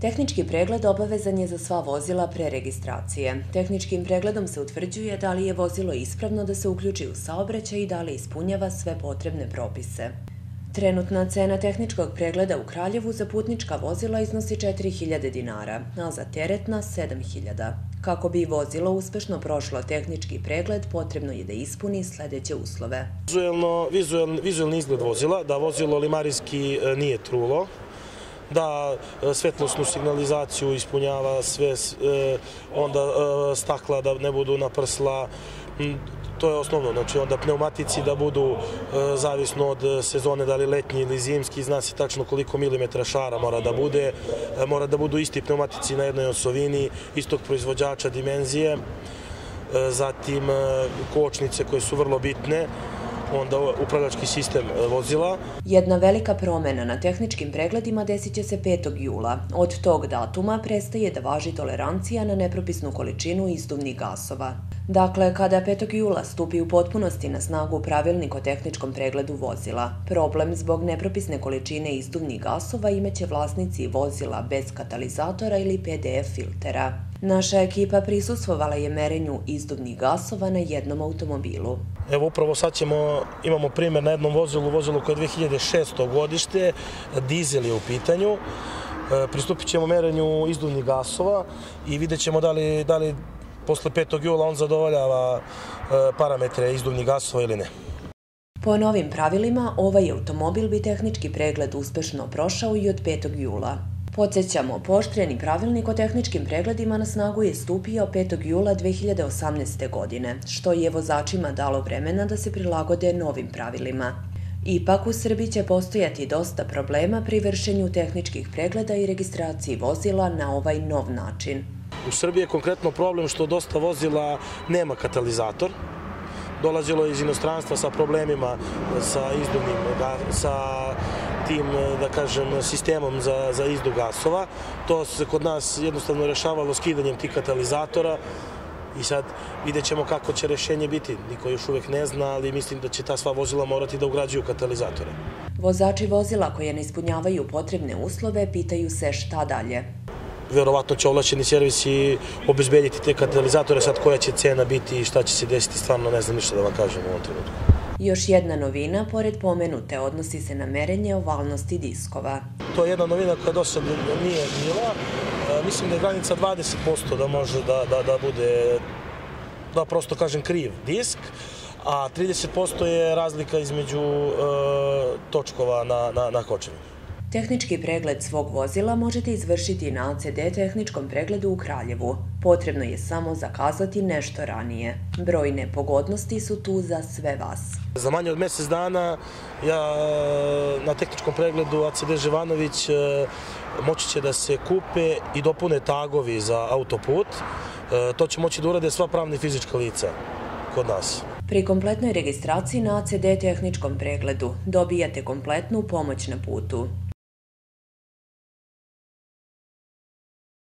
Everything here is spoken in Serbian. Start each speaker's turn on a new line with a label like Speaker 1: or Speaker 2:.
Speaker 1: Tehnički pregled obavezan je za sva vozila pre registracije. Tehničkim pregledom se utvrđuje da li je vozilo ispravno da se uključi u saobraćaj i da li ispunjava sve potrebne propise. Trenutna cena tehničkog pregleda u Kraljevu za putnička vozila iznosi 4000 dinara, a za teretna 7000. Kako bi vozilo uspešno prošlo tehnički pregled, potrebno je da ispuni sledeće uslove.
Speaker 2: Vizuelno, vizuelni, vizuelni izgled vozila, da vozilo limarijski e, nije trulo, da e, svetlosnu signalizaciju ispunjava sve, e, onda stakla da ne budu naprsla, to je osnovno, znači onda pneumatici da budu zavisno od sezone, da li letnji ili zimski, zna se tačno koliko milimetra šara mora da bude, mora da budu isti pneumatici na jednoj osovini, istog proizvođača, dimenzije, zatim kočnice koje su vrlo bitne, onda upravljački sistem e, vozila.
Speaker 1: Jedna velika promena na tehničkim pregledima desit će se 5. jula. Od tog datuma prestaje da važi tolerancija na nepropisnu količinu izduvnih gasova. Dakle, kada 5. jula stupi u potpunosti na snagu pravilnik o tehničkom pregledu vozila, problem zbog nepropisne količine izduvnih gasova imaće vlasnici vozila bez katalizatora ili PDF filtera. Naša ekipa prisustvovala je merenju izduvnih gasova na jednom automobilu.
Speaker 2: Evo upravo sad ćemo, imamo primjer na jednom vozilu, vozilu koje je 2600 godište, dizel je u pitanju. E, pristupit ćemo merenju izduvnih gasova i vidjet ćemo da li, da li posle 5. jula on zadovoljava e, parametre izduvnih gasova ili ne.
Speaker 1: Po novim pravilima, ovaj automobil bi tehnički pregled uspešno prošao i od 5. jula. Podsećamo, poštreni pravilnik o tehničkim pregledima na snagu je stupio 5. jula 2018. godine, što je vozačima dalo vremena da se prilagode novim pravilima. Ipak u Srbiji će postojati dosta problema pri vršenju tehničkih pregleda i registraciji vozila na ovaj nov način.
Speaker 2: U Srbiji je konkretno problem što dosta vozila nema katalizator, dolazilo iz inostranstva sa problemima sa izduvnim, sa tim, da kažem, sistemom za, za izdu gasova. To se kod nas jednostavno rešavalo skidanjem tih katalizatora i sad vidjet ćemo kako će rešenje biti. Niko još uvek ne zna, ali mislim da će ta sva vozila morati da ugrađuju katalizatore.
Speaker 1: Vozači vozila koje ne ispunjavaju potrebne uslove pitaju se šta dalje
Speaker 2: verovatno će ovlašćeni servisi obezbediti te katalizatore, sad koja će cena biti i šta će se desiti, stvarno ne znam ništa da vam kažem u ovom trenutku.
Speaker 1: Još jedna novina, pored pomenute, odnosi se na merenje ovalnosti diskova.
Speaker 2: To je jedna novina koja do sad nije bila. E, mislim da je granica 20% da može da, da, da bude, da prosto kažem, kriv disk, a 30% je razlika između e, točkova na, na, na kočevima.
Speaker 1: Tehnički pregled svog vozila možete izvršiti na LCD tehničkom pregledu u Kraljevu. Potrebno je samo zakazati nešto ranije. Brojne pogodnosti su tu za sve vas.
Speaker 2: Za manje od mesec dana ja na tehničkom pregledu ACD Živanović e, moći će da se kupe i dopune tagovi za autoput. E, to će moći da urade sva pravna i fizička lica kod nas.
Speaker 1: Pri kompletnoj registraciji na ACD tehničkom pregledu dobijate kompletnu pomoć na putu.